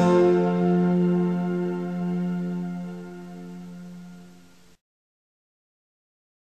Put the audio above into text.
know